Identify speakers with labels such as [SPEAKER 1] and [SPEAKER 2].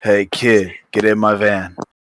[SPEAKER 1] Hey kid, get in my van.